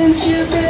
relationship